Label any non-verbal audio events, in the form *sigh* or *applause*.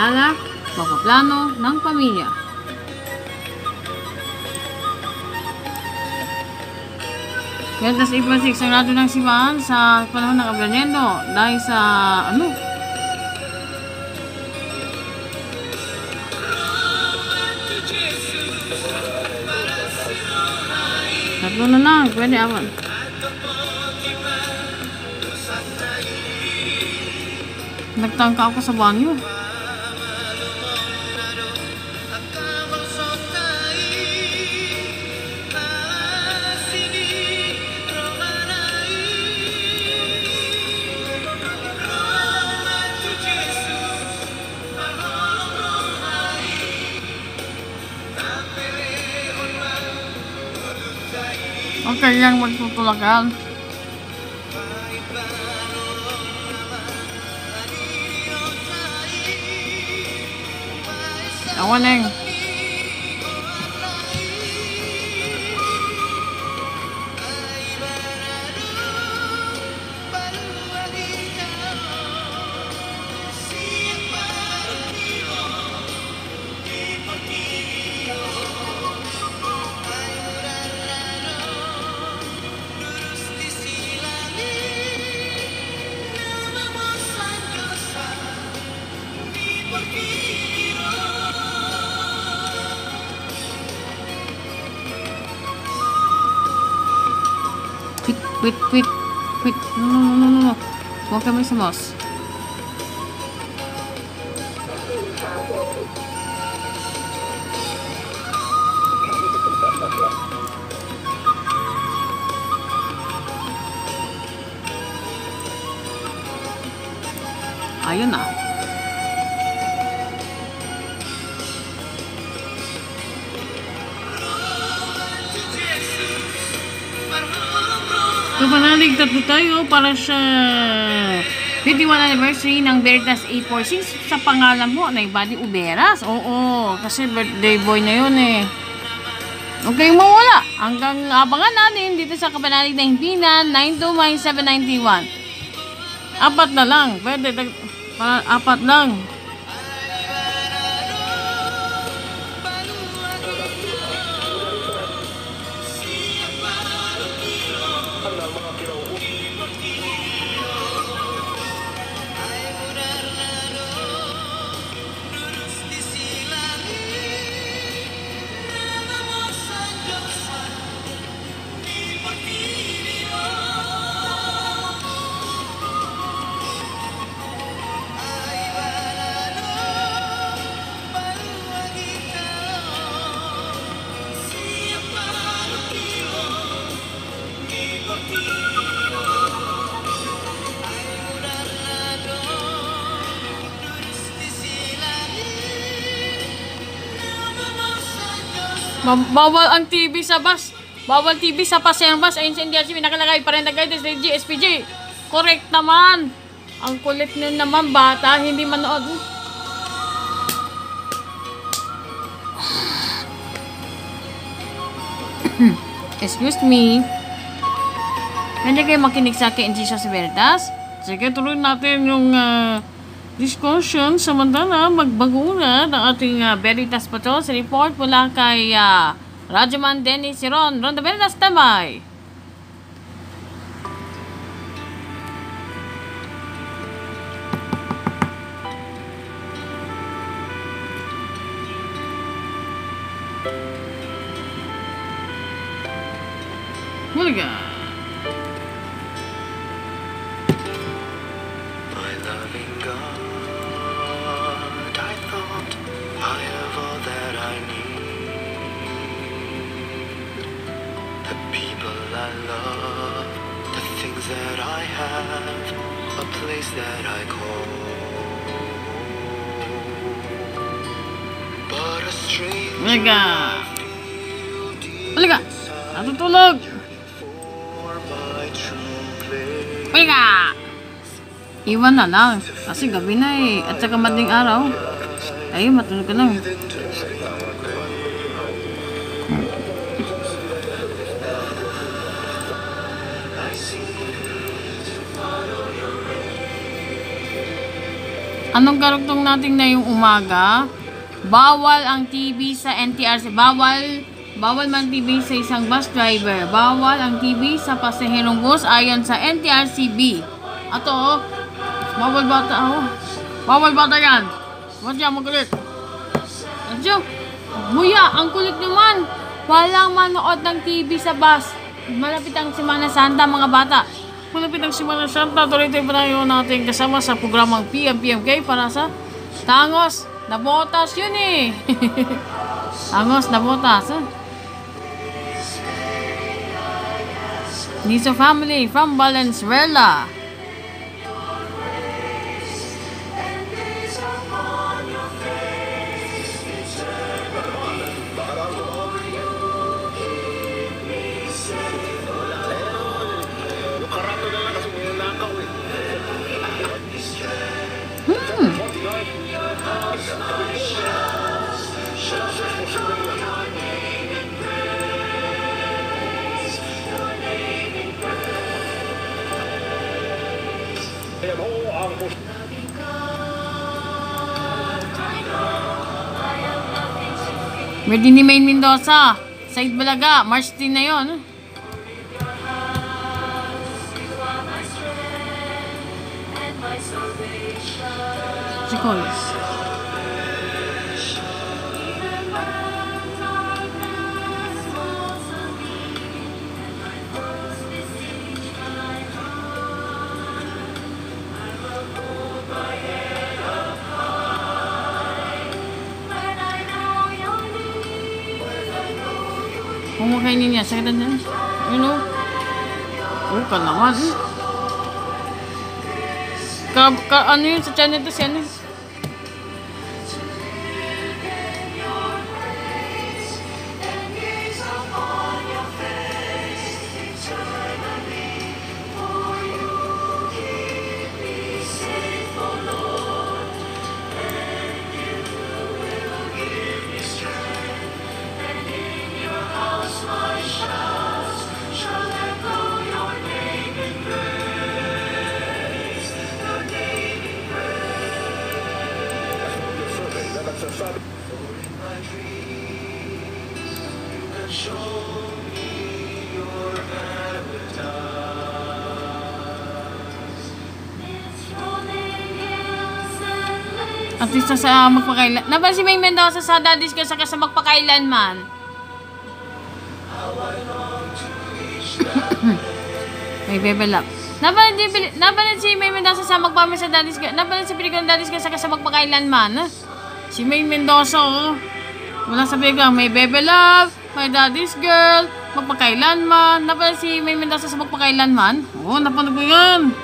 pag-aalala, pagpaplano ng pamilya. Ventas April 6, sarado ng simbahan sa panahon ng Ablanendo dahil sa ano? Tatlo na lang, pwede awan. Nagtangka ako sa banyo. Okay lang magtutulakan. Awan neng. Quit, quit, quit! quick. No, no, no, no, no. Smoke me some else. Are you not? So, panalig tatlo tayo para sa 51 anniversary ng Veritas A46 sa pangalan mo na Buddy Uberas. Oo, kasi birthday boy na yun eh. Kayong mawala. Hanggang abangan natin dito sa Kapanalig na Himpinan 929-791. Apat na lang. Pwede. apat lang. Ba- Bawal ang TV sa bus. Bawal TV sa pasayang bus. Ayun sa India, nakalagay pa rin na guidance ng GSPG. Correct naman. Ang kulit nun naman bata, hindi manood. *coughs* Excuse me. Hindi kayo makinig sa akin, Jesus Veritas? Sige, tuloy natin yung ah, discussion. Samantala, magbago ng ating uh, Veritas sa report mula kay uh, Rajaman Dennis Ron. Ron the Veritas, tamay! Oh my God. That I have, a place that I call. But a strange Hulaga! Hulaga! Natutulog! Hulaga! Iwan na lang. Kasi gabi na eh. At saka mading araw. Ayun, matulog ka lang. Anong karugtong natin na yung umaga? Bawal ang TV sa NTRC. Bawal, bawal man TV sa isang bus driver. Bawal ang TV sa pasaherong bus ayon sa NTRCB. Ato, oh. Bawal bata, oh. Bawal bata yan. Ba't yan magalit? Adyo, Buya, ang kulit naman. Walang manood ng TV sa bus. Malapit ang Semana Santa, mga bata. Malapit Semana Santa, tuloy-tuloy pa tayo natin kasama sa programang PMPMK para sa Tangos na Botas yun eh. *laughs* Tangos na Botas. Eh? Niso family from Valenzuela. Ready ni Maine Mendoza. Said Balaga, March 10 na yun. Si Makainin niya, sakit na You know? Oh, ka naman. eh. Ka, ka, ano yun sa channel to si ano? At least sa magpakailan. Naban si May Mendoza sa Daddy's Girl saka sa magpakailan man. *coughs* May bebelap. Naban di naban si May Mendoza sa magpamay sa Daddy's Girl. Naban si pelikula ng Daddy's Girl saka sa magpakailan man. ah. Si May Mendoza oh. Wala sa pelikula. May bebelap, may Daddy's Girl, magpakailan man. Naban si May Mendoza sa magpakailan man. Oh, napanood ko yan.